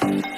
Thank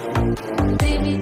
Baby,